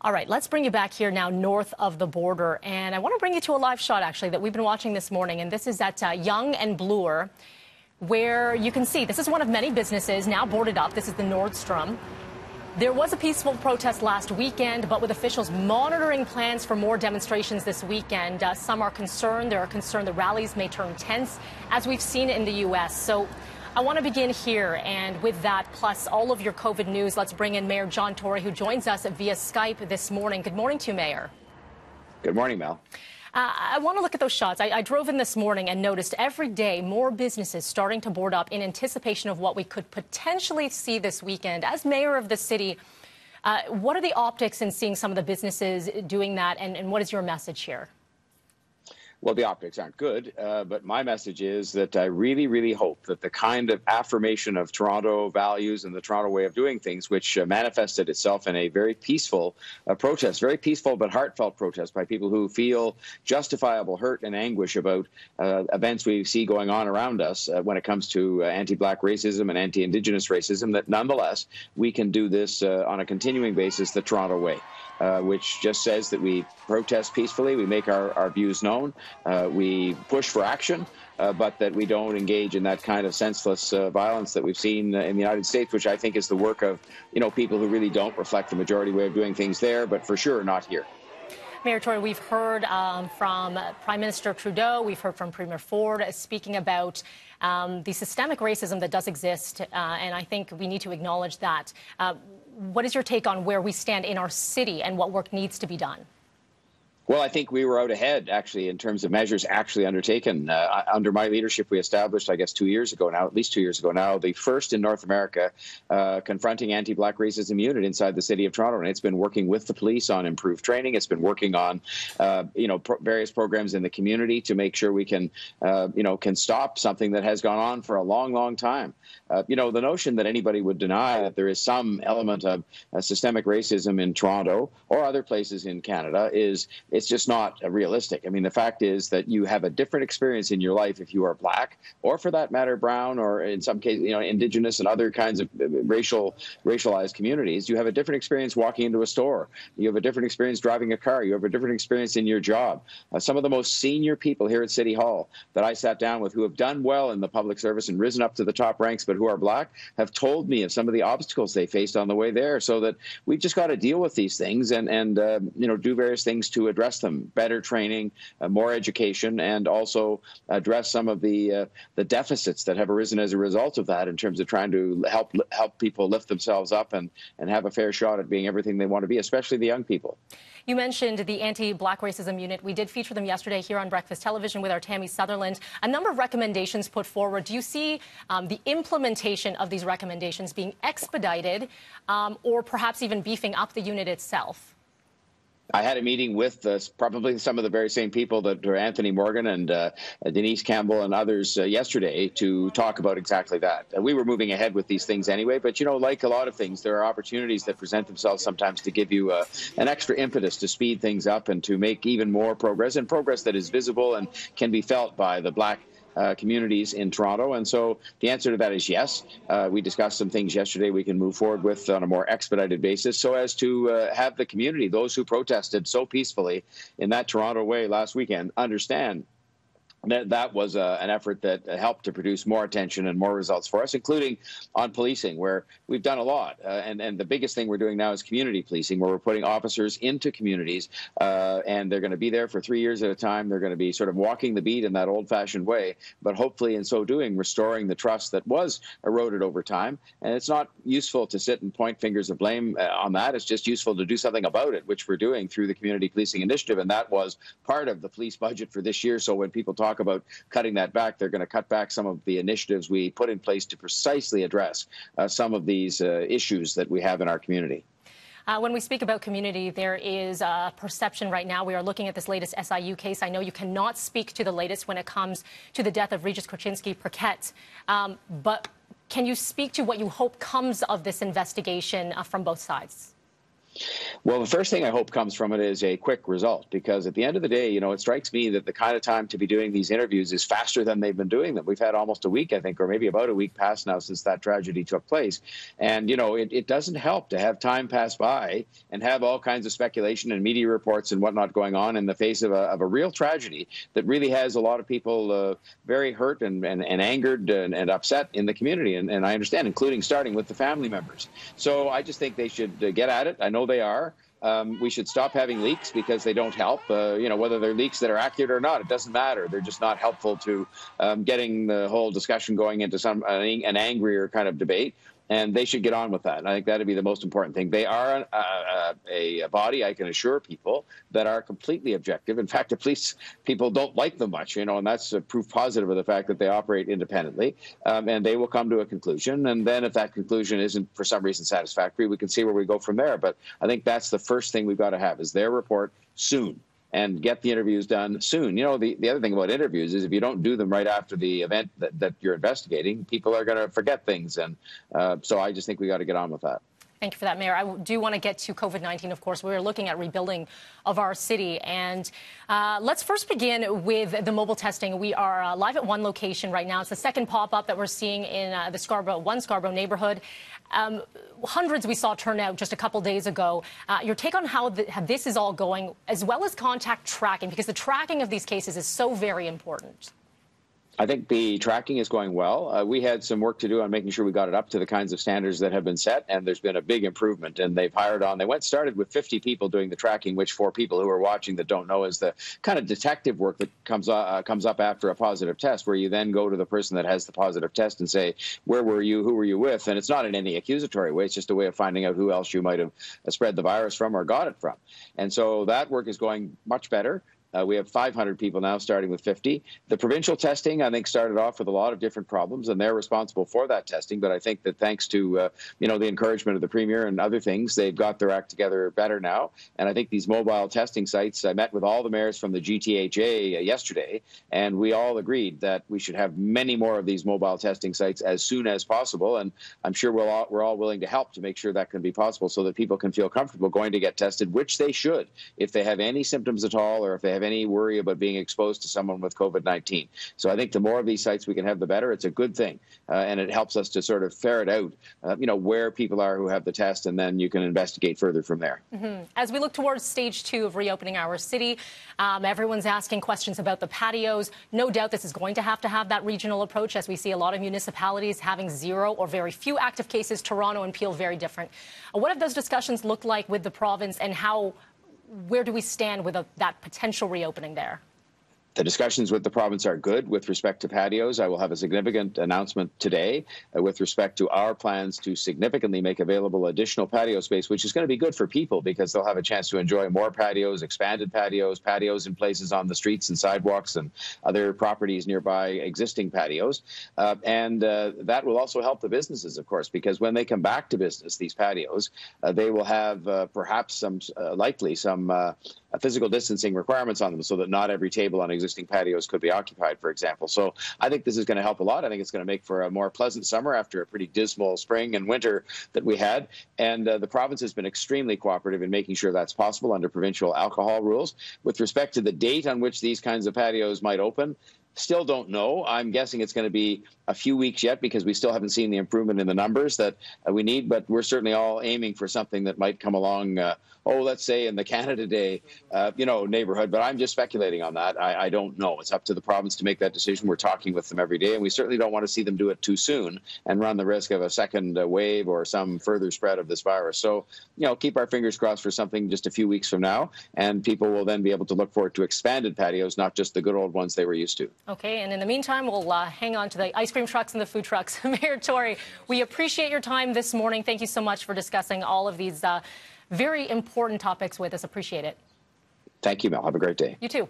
All right, let's bring you back here now north of the border. And I want to bring you to a live shot, actually, that we've been watching this morning. And this is at uh, Yonge and Bloor, where you can see this is one of many businesses now boarded up. This is the Nordstrom. There was a peaceful protest last weekend, but with officials monitoring plans for more demonstrations this weekend, uh, some are concerned. They are concerned the rallies may turn tense, as we've seen in the U.S. So I want to begin here, and with that, plus all of your COVID news, let's bring in Mayor John Tory, who joins us via Skype this morning. Good morning to you, Mayor. Good morning, Mel. Uh, I want to look at those shots. I, I, drove in this morning and noticed every day more businesses starting to board up in anticipation of what we could potentially see this weekend. As mayor of the city, uh, what are the optics in seeing some of the businesses doing that, and, and what is your message here? Well, the optics aren't good, uh, but my message is that I really, really hope that the kind of affirmation of Toronto values and the Toronto way of doing things, which uh, manifested itself in a very peaceful uh, protest, very peaceful but heartfelt protest by people who feel justifiable hurt and anguish about uh, events we see going on around us uh, when it comes to uh, anti-black racism and anti-Indigenous racism, that nonetheless we can do this on a continuing basis the Toronto way. Which just says that we protest peacefully, we make our, our views known, uh, we push for action, uh, but that we don't engage in that kind of senseless uh, violence that we've seen in the United States, which I think is the work of you know people who really don't reflect the majority way of doing things there, but for sure not here. Mayor Tory, we've heard um, from Prime Minister Trudeau, we've heard from Premier Ford speaking about um, the systemic racism that does exist, uh, and I think we need to acknowledge that. Uh, what is your take on where we stand in our city and what work needs to be done? Well, I think we were out ahead, actually, in terms of measures actually undertaken. Uh, under my leadership, we established, I guess, two years ago now, at least two years ago now, the first in North America uh, confronting anti black racism unit inside the city of Toronto. And it's been working with the police on improved training. It's been working on, uh, you know, pro- various programs in the community to make sure we can, uh, you know, can stop something that has gone on for a long, long time. Uh, you know, the notion that anybody would deny that there is some element of uh, systemic racism in Toronto or other places in Canada is it's just not realistic. I mean, the fact is that you have a different experience in your life if you are black, or for that matter, brown, or in some cases, you know, indigenous and other kinds of uh, racial racialized communities. You have a different experience walking into a store. You have a different experience driving a car. You have a different experience in your job. Uh, some of the most senior people here at City Hall that I sat down with who have done well in the public service and risen up to the top ranks, but who are black, have told me of some of the obstacles they faced on the way there. So that we've just got to deal with these things and and uh, you know do various things to address address them: better training, uh, more education, and also address some of the uh, the deficits that have arisen as a result of that in terms of trying to help help people lift themselves up and and have a fair shot at being everything they want to be, especially the young people. You mentioned the anti-black racism unit. We did feature them yesterday here on Breakfast Television with our Tammy Sutherland. A number of recommendations put forward. Do you see um, the implementation of these recommendations being expedited um, or perhaps even beefing up the unit itself? I had a meeting with uh, probably some of the very same people that were Anthony Morgan and uh, Denise Campbell and others uh, yesterday to talk about exactly that. we were moving ahead with these things anyway, but you know, like a lot of things, there are opportunities that present themselves sometimes to give you uh, an extra impetus to speed things up and to make even more progress and progress that is visible and can be felt by the black uh, communities in Toronto. And so the answer to that is yes. Uh, we discussed some things yesterday we can move forward with on a more expedited basis so as to uh, have the community, those who protested so peacefully in that Toronto way last weekend, understand that, that was uh, an effort that helped to produce more attention and more results for us, including on policing, where we've done a lot. Uh, and, and the biggest thing we're doing now is community policing, where we're putting officers into communities, uh, and they're going to be there for three years at a time. They're going to be sort of walking the beat in that old fashioned way, but hopefully, in so doing, restoring the trust that was eroded over time. And it's not useful to sit and point fingers of blame uh, on that. It's just useful to do something about it, which we're doing through the Community Policing Initiative. And that was part of the police budget for this year. So when people talk talk about cutting that back, they're going to cut back some of the initiatives we put in place to precisely address uh, some of these uh, issues that we have in our community. Uh, when we speak about community, there is a perception right now. We are looking at this latest SIU case. I know you cannot speak to the latest when it comes to the death of Regis Korchinski Paquet, um, but can you speak to what you hope comes of this investigation uh, from both sides? Well, the first thing I hope comes from it is a quick result because at the end of the day, you know, it strikes me that the kind of time to be doing these interviews is faster than they've been doing them. We've had almost a week, I think, or maybe about a week past now since that tragedy took place. And, you know, it, it doesn't help to have time pass by and have all kinds of speculation and media reports and whatnot going on in the face of a, of a real tragedy that really has a lot of people uh, very hurt and, and, and angered and, and, upset in the community. And, and I understand, including starting with the family members. So I just think they should uh, get at it. I know they are. Um, we should stop having leaks because they don't help. Uh, you know, whether they're leaks that are accurate or not, it doesn't matter. They're just not helpful to um, getting the whole discussion going into some an angrier kind of debate and they should get on with that. And I think that'd be the most important thing. They are a, a, body, I can assure people, that are completely objective. In fact, the police people don't like them much, you know, and that's a proof positive of the fact that they operate independently. Um, and they will come to a conclusion. And then if that conclusion isn't for some reason satisfactory, we can see where we go from there. But I think that's the first thing we've got to have is their report soon and get the interviews done soon. You know, the, the other thing about interviews is if you don't do them right after the event that, that you're investigating, people are going to forget things. And uh, so I just think we got to get on with that. Thank you for that, Mayor. I do want to get to COVID 19, of course. We're looking at rebuilding of our city. And uh, let's first begin with the mobile testing. We are uh, live at one location right now. It's the second pop up that we're seeing in uh, the Scarborough, one Scarborough neighborhood. Um, hundreds we saw turn out just a couple days ago. Uh, your take on how, the, how this is all going, as well as contact tracking, because the tracking of these cases is so very important. I think the tracking is going well. Uh, we had some work to do on making sure we got it up to the kinds of standards that have been set, and there's been a big improvement. And they've hired on. They went started with 50 people doing the tracking, which for people who are watching that don't know is the kind of detective work that comes uh, comes up after a positive test, where you then go to the person that has the positive test and say, "Where were you? Who were you with?" And it's not in any accusatory way. It's just a way of finding out who else you might have spread the virus from or got it from. And so that work is going much better. Uh, we have 500 people now, starting with 50. The provincial testing, I think, started off with a lot of different problems, and they're responsible for that testing. But I think that thanks to uh, you know the encouragement of the premier and other things, they've got their act together better now. And I think these mobile testing sites. I met with all the mayors from the GTHA uh, yesterday, and we all agreed that we should have many more of these mobile testing sites as soon as possible. And I'm sure we'll all, we're all willing to help to make sure that can be possible, so that people can feel comfortable going to get tested, which they should if they have any symptoms at all, or if they have any worry about being exposed to someone with COVID 19. So I think the more of these sites we can have, the better. It's a good thing. Uh, and it helps us to sort of ferret out, uh, you know, where people are who have the test, and then you can investigate further from there. Mm-hmm. As we look towards stage two of reopening our city, um, everyone's asking questions about the patios. No doubt this is going to have to have that regional approach as we see a lot of municipalities having zero or very few active cases. Toronto and Peel, very different. What have those discussions looked like with the province and how where do we stand with a, that potential reopening there? The discussions with the province are good with respect to patios. I will have a significant announcement today uh, with respect to our plans to significantly make available additional patio space, which is going to be good for people because they'll have a chance to enjoy more patios, expanded patios, patios in places on the streets and sidewalks and other properties nearby existing patios. Uh, and uh, that will also help the businesses, of course, because when they come back to business, these patios, uh, they will have uh, perhaps some, likely some physical distancing requirements on them so that not every table on existing patios could be occupied, for example. So I think this is going to help a lot. I think it's going to make for a more pleasant summer after a pretty dismal spring and winter that we had. And uh, the province has been extremely cooperative in making sure that's possible under provincial alcohol rules. With respect to the date on which these kinds of patios might open, Still don't know. I'm guessing it's going to be a few weeks yet because we still haven't seen the improvement in the numbers that uh, we need. But we're certainly all aiming for something that might come along. Uh, oh, let's say in the Canada Day, uh, you know, neighborhood. But I'm just speculating on that. I, I, don't know. It's up to the province to make that decision. We're talking with them every day, and we certainly don't want to see them do it too soon and run the risk of a second uh, wave or some further spread of this virus. So, you know, keep our fingers crossed for something just a few weeks from now, and people will then be able to look forward to expanded patios, not just the good old ones they were used to. Okay, and in the meantime, we'll uh, hang on to the ice cream trucks and the food trucks. Mayor Tory, we appreciate your time this morning. Thank you so much for discussing all of these uh, very important topics with us. Appreciate it. Thank you, Mel. Have a great day. You too.